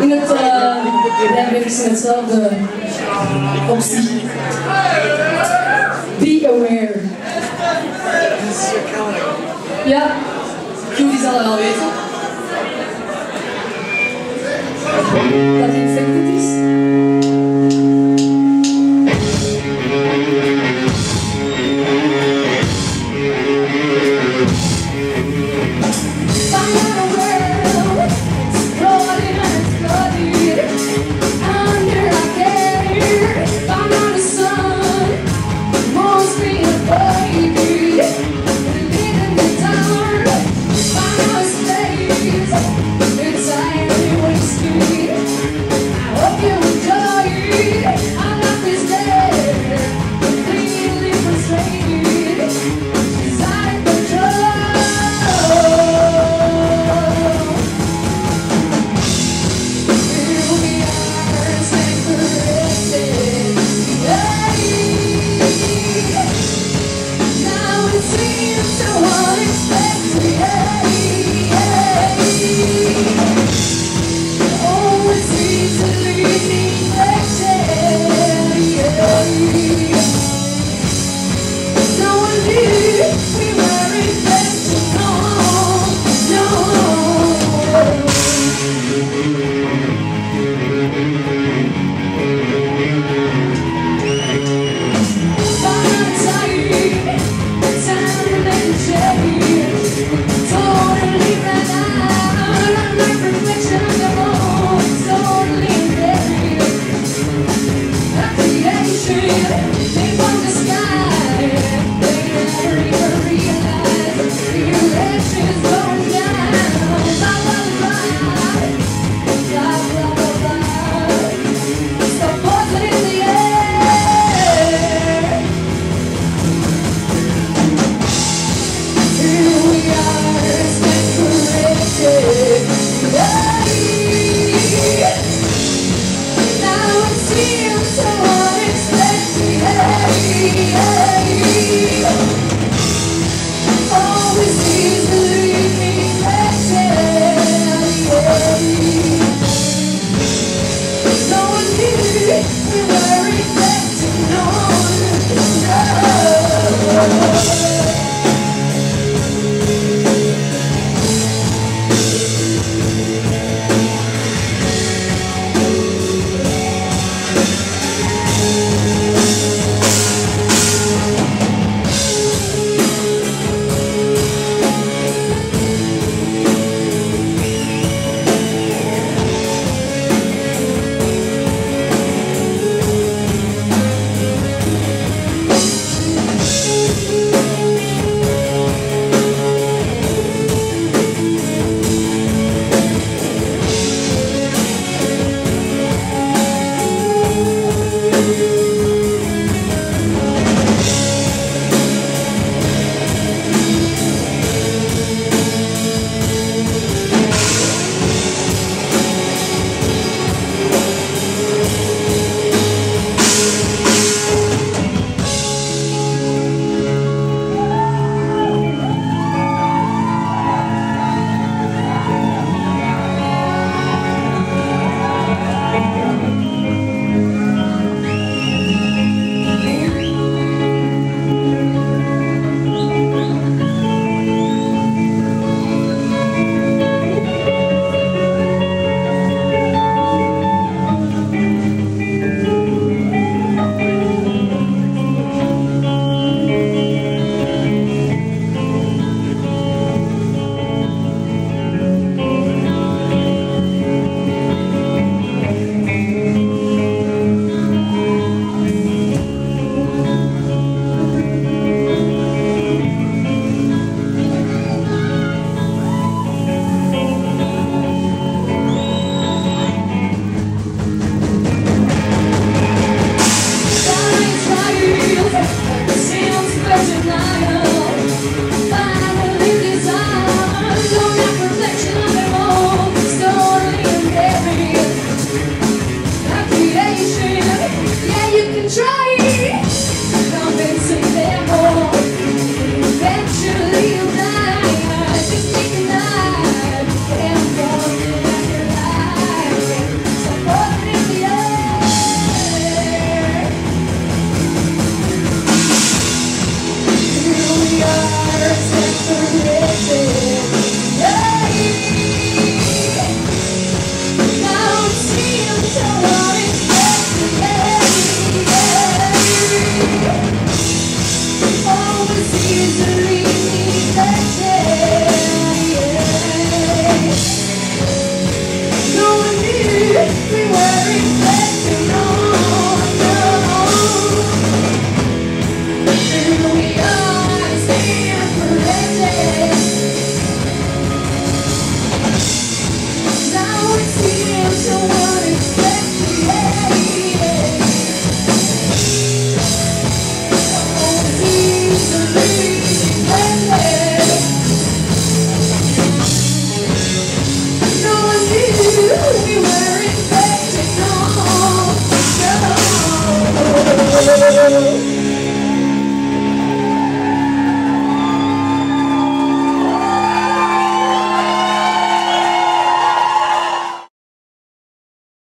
in het uh, rijbewijs in hetzelfde optie. Be aware. Ja, jullie zal het al weten. Dat is. No one needs me. love.